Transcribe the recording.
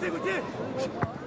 对不起